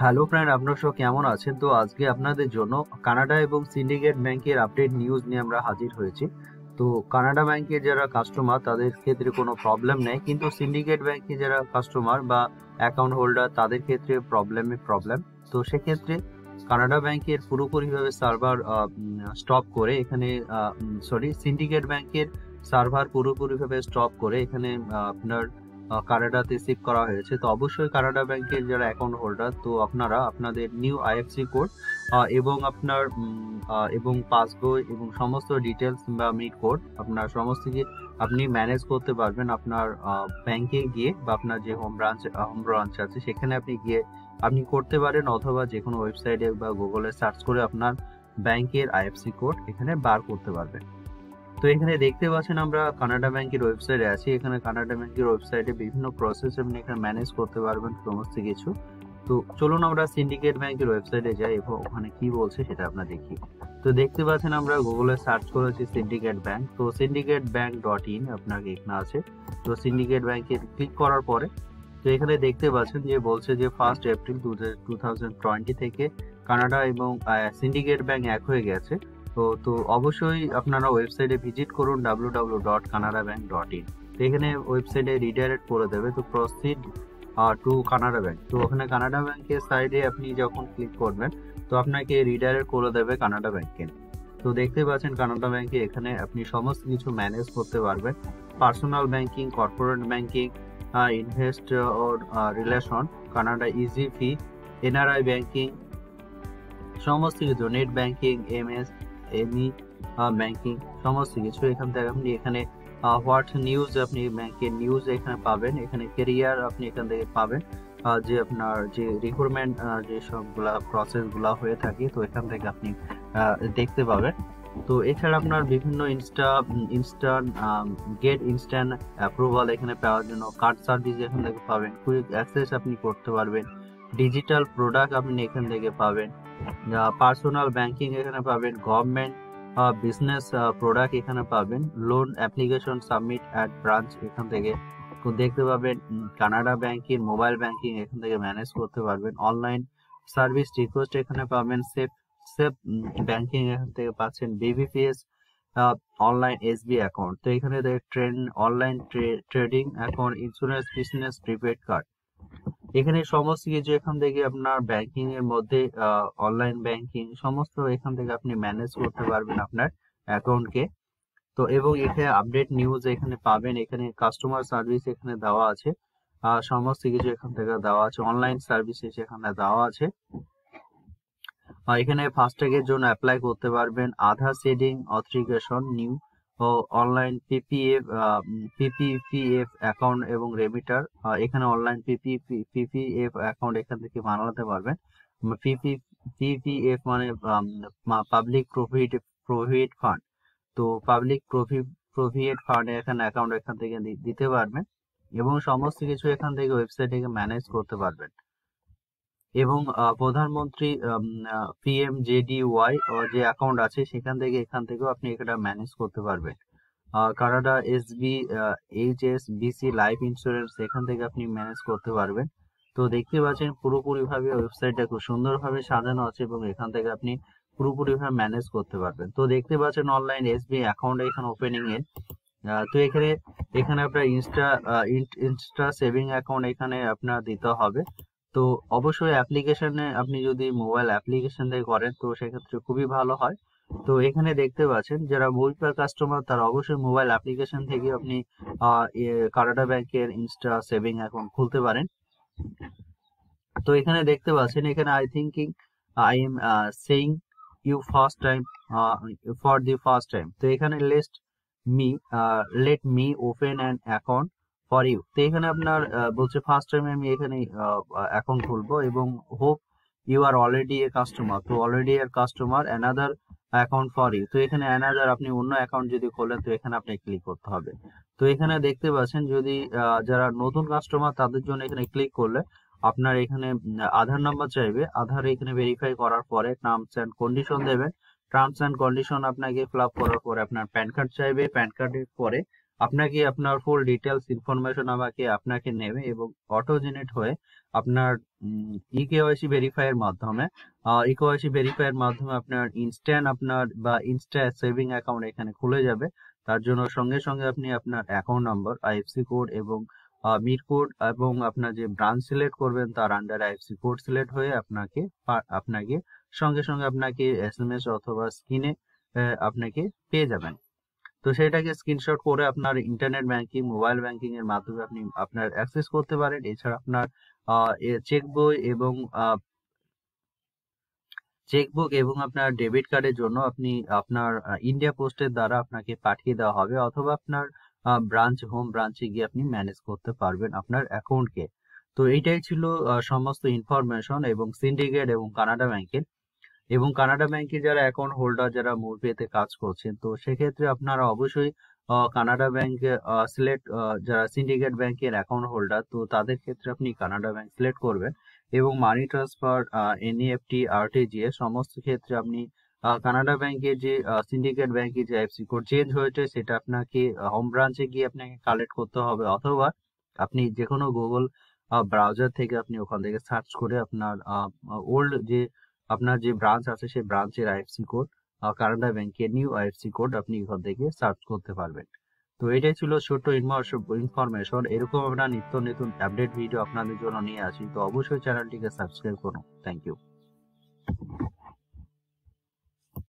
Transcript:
Hello friend, আপনার সব কেমন আছেন? তো আজকে আপনাদের জন্য কানাডা এবং সিন্ডিকেট ব্যাংকের আপডেট নিউজ নিয়ে আমরা হাজির হয়েছি। তো কানাডা ব্যাংকের যারা কাস্টমার, তাদের ক্ষেত্রে কোনো প্রবলেম নেই। কিন্তু সিন্ডিকেট ব্যাংকে যারা কাস্টমার বা অ্যাকাউন্ট হোল্ডার, তাদের ক্ষেত্রে প্রবলেমে প্রবলেম। তো সেক্ষেত্রে কানাডা ব্যাংকের পুরোপুরিভাবে সার্ভার স্টপ করে এখানে সরি, সিন্ডিকেট ব্যাংকের সার্ভার পুরোপুরিভাবে স্টপ করে এখানে আপনার কানাডাতে শিফট করা হয়েছে। তো অবশ্যই কানাডা ব্যাংকের যারা অ্যাকাউন্ট হোল্ডার তো আপনারা আপনাদের নিউ আইএফসি কোড এবং আপনার এবং পাসবই এবং সমস্ত ডিটেলস বা মিট কোড আপনার সমস্ত আপনি ম্যানেজ করতে পারবেন আপনার ব্যাংকে গিয়ে বা আপনার যে হোম ব্রাঞ্চ হোম ব্রাঞ্চ আছে, সেখানে আপনি গিয়ে আপনি করতে পারেন অথবা যে কোনো ওয়েবসাইটে বা গুগলে সার্চ করে আপনার ব্যাংকের আইএফসি কোড এখানে বার করতে পারবেন। তো এখানে দেখতে পাচ্ছেন আমরা কানাডা ব্যাংকের ওয়েবসাইটে আছি। এখানে কানাডা ব্যাংকের ওয়েবসাইটে বিভিন্ন প্রসেস আপনি এখানে ম্যানেজ করতে পারবেন সমস্ত কিছু। তো চলুন আমরা সিন্ডিকেট ব্যাংকের ওয়েবসাইটে যাই এবং ওখানে কি বলছে সেটা আমরা দেখি। তো দেখতে পাচ্ছেন আমরা গুগলে সার্চ করেছি সিন্ডিকেট ব্যাংক তো সিন্ডিকেট ব্যাংক ডট ইন আপনার এখানে আছে। তো সিন্ডিকেট ব্যাংকে ক্লিক করার পরে তো এখানে দেখতে পাচ্ছেন যে বলছে যে first April two thousand twenty থেকে কানাডা এবং সিন্ডিকেট ব্যাংক এক হয়ে গেছে। তো তো অবশ্যই আপনারা ওয়েবসাইটে ভিজিট করুন W W dot Canara bank dot in তো এখানে ওয়েবসাইটে রিডাইরেক্ট করে দেবে তো প্রসিড টু কানাডা ব্যাংক তো ওখানে কানাডা ব্যাংকের সাইডে আপনি যখন ক্লিক করবেন তো আপনাকে রিডাইরেক্ট করে দেবে কানাডা ব্যাংকে তো দেখতে পাচ্ছেন কানাডা ব্যাংকে এখানে আপনি সমস্ত কিছু ম্যানেজ করতে পারবেন। Personal banking corporate banking investor relation Canara easy fee NRI banking সমস্ত কিছু net banking MS ME banking সমস্ত কিছু এখান থেকে আপনি এখানে হোয়াট নিউজ আপনি ব্যাংকের নিউজ এখানে পাবেন, এখানে কেরিয়ার আপনি এখান থেকে পাবেন যে আপনার যে রিক্রুটমেন্ট যে সবগুলা প্রসেসগুলো হয়ে থাকে, তো এখান থেকে আপনি দেখতে পাবেন। তো এছাড়া আপনার বিভিন্ন insta instant get instant approval এখানে পাওয়ার জন্য কার্ড সার্ভিস এখান থেকে পাবেন কুইক অ্যাক্সেস আপনি করতে পারবেন ডিজিটাল প্রোডাক্ট আপনি এখান থেকে পাবেন। পার্সোনাল ব্যাংকিং এখানে পাবেন গভর্নমেন্ট বিজনেস প্রোডাক্ট এখানে পাবেন loan application submit at branch এখান থেকে। দেখতে পাবেন কানাডা ব্যাংকিং মোবাইল ব্যাংকিং এখান থেকে ম্যানেজ করতে পারবেন। অনলাইন সার্ভিস রিকোয়েস্ট এখানে পাবেন সেফ সেফ ব্যাংকিং এখান থেকে পাচ্ছেন। বিবিপিএস অনলাইন এসবি অ্যাকাউন্ট তো এখানে train online trading account insurance business prepaid card এখানে সমস্ত কিছু এখান থেকে আপনার ব্যাংকিং এর মধ্যে অনলাইন ব্যাংকিং সমস্ত এখান থেকে আপনি ম্যানেজ করতে পারবেন আপনার অ্যাকাউন্টকে তো এবং এখানে আপডেট নিউজ এখানে পাবেন, এখানে কাস্টমার সার্ভিস এখানে দেওয়া আছে। সমস্ত কিছু এখান থেকে দেওয়া আছে অনলাইন সার্ভিস এখানে দেওয়া আছে। এখানে ফাস্ট্যাগের জন্য অ্যাপ্লাই করতে পারবেন, আধার সেডিং অথরিগেশন নিউ ও অনলাইন পিপিএফ পিপিপিএফ অ্যাকাউন্ট এবং রেমিটার এখানে অনলাইন পিপি পিপিএফ অ্যাকাউন্ট এখান থেকে বানাতে পারবেন। পিপি পিপিএফ মানে পাবলিক প্রফিট প্রভিডেন্ট ফান্ড তো পাবলিক প্রভিডেন্ট ফান্ড এখানে অ্যাকাউন্ট এখান থেকে দিতে পারবেন এবং সমস্ত কিছু এখান থেকে ওয়েবসাইট থেকে ম্যানেজ করতে পারবেন। এবং প্রধানমন্ত্রী পিএম জেডি ওয়াই যে অ্যাকাউন্ট আছে সেখান থেকে, এখান থেকেও আপনি এটা ম্যানেজ করতে পারবেন। Canara SB H S BC life insurance এখান থেকে আপনি ম্যানেজ করতে পারবেন। তো দেখতে পাচ্ছেন পুরোপুরিভাবে ওয়েবসাইটটা খুব সুন্দরভাবে সাজানো আছে এবং এখান থেকে আপনি পুরোপুরিভাবে ম্যানেজ করতে পারবেন। তো দেখতে পাচ্ছেন অনলাইন এস এসবি অ্যাকাউন্ট এখানে ওপেনিং এর তো এখানে এখানে আপনার ইনস্টা ইনস্টা সেভিং অ্যাকাউন্ট এখানে আপনার দিতে হবে। তো অবশ্যই অ্যাপ্লিকেশনে আপনি যদি মোবাইল অ্যাপ্লিকেশন দিয়ে করেন, তো সেক্ষেত্রে খুবই ভালো হয়। তো এখানে দেখতে পাচ্ছেন, যারা মোবাইল কাস্টমার তারা অবশ্যই মোবাইল অ্যাপ্লিকেশন থেকে আপনি কানাডা ব্যাংকের ইনস্টা সেভিং অ্যাকাউন্ট খুলতে পারেন। তো এখানে দেখতে পাচ্ছেন, এখানে I thinking I am saying you first time for the first time তো এখানে least me let me open an account for you তো এখানে আপনার বলছে ফার্স্ট টাইম আমি এখানে অ্যাকাউন্ট খুলবো এবং hope you are already a customer তো অলরেডি এর customer another account for you তো এখানে অ্যানাদার আপনি অন্য অ্যাকাউন্ট যদি খোলেন, তো এখানে আপনি ক্লিক করতে হবে। তো এখানে দেখতে পাচ্ছেন যদি যারা নতুন কাস্টমার তাদের জন্য এখানে ক্লিক করলে আপনার এখানে আধার নাম্বার চাইবে। আধার এখানে ভেরিফাই করার পরে টার্মস অ্যান্ড কন্ডিশন দেবেন। টার্মস অ্যান্ড কন্ডিশন আপনাকে ফিল আপ করার পরে আপনার প্যান কার্ড চাইবে। প্যান কার্ডের পরে আপনাকে আপনার ফুল ডিটেলস ইনফরমেশন আমাকে আপনাকে নেবে এবং অটো জেনারেট হয়ে আপনার ই কেওয়াইসি ভেরিফাই এর মাধ্যমে ই কেওয়াইসি ভেরিফাই এর মাধ্যমে আপনার ইনস্ট্যান্ট আপনার বা ইনস্টা সেভিং অ্যাকাউন্ট এখানে খুলে যাবে। তার জন্য সঙ্গে সঙ্গে আপনি আপনার অ্যাকাউন্ট নাম্বার আইএফসি কোড এবং মিড কোড এবং আপনার যে ব্রাঞ্চ সিলেক্ট করবেন তার আন্ডার আইএফসি কোড সিলেক্ট হয়ে আপনাকে আপনাকে সঙ্গে সঙ্গে আপনাকে এস এম এস অথবা স্ক্রিনে আপনাকে পেয়ে যাবেন। তো সেটাকে স্ক্রিনশট করে আপনার ইন্টারনেট ব্যাংকিং মোবাইল ব্যাংকিং এর মাধ্যমে আপনি আপনার অ্যাক্সেস করতে পারেন। এছাড়া আপনার চেক বই এবং চেকবুক এবং আপনার ডেবিট কার্ডের জন্য আপনি আপনার ইন্ডিয়া পোস্টের দ্বারা আপনাকে পাঠিয়ে দেওয়া হবে অথবা আপনার ব্রাঞ্চ হোম ব্রাঞ্চে গিয়ে আপনি ম্যানেজ করতে পারবেন আপনার অ্যাকাউন্টকে তো এইটাই ছিল সমস্ত ইনফরমেশন এবং সিন্ডিকেট এবং কানাডা ব্যাংকের এবং কানাডা ব্যাংকে যারা অ্যাকাউন্ট হোল্ডার যারা মুরবিতে কাজ করছেন, তো সেক্ষেত্রে আপনারা অবশ্যই কানাডা ব্যাংক সিলেক্ট যারা সিন্ডিকেট ব্যাংকের অ্যাকাউন্ট হোল্ডার তো তাদের ক্ষেত্রে আপনি কানাডা ব্যাংক সিলেক্ট করবেন এবং মানি ট্রান্সফার এনইএফটি আরটিজিএস সমস্ত ক্ষেত্রে আপনি কানাডা ব্যাংকের যে সিন্ডিকেট ব্যাংকের যে আইএফসি কোড চেঞ্জ হয়েছে, সেটা আপনাকে হোম ব্রাঞ্চে গিয়ে আপনাকে কালেক্ট করতে হবে অথবা আপনি যে কোনো গুগল ব্রাউজার থেকে আপনি ওখান থেকে সার্চ করে আপনার ওল্ড যে আপনার যে ব্রাঞ্চ আছে, সেই ব্রাঞ্চের আইএফসি কোড কানাডা ব্যাংকের নিউ আইএফসি কোড আপনি এখান থেকে সার্চ করতে পারবেন। তো এটাই ছিল ছোট্ট ইনফরমেশন এরকম আমরা নিত্য নতুন আপডেট ভিডিও আপনাদের জন্য নিয়ে আসি, তো অবশ্যই চ্যানেলটিকে সাবস্ক্রাইব করুন। Thank you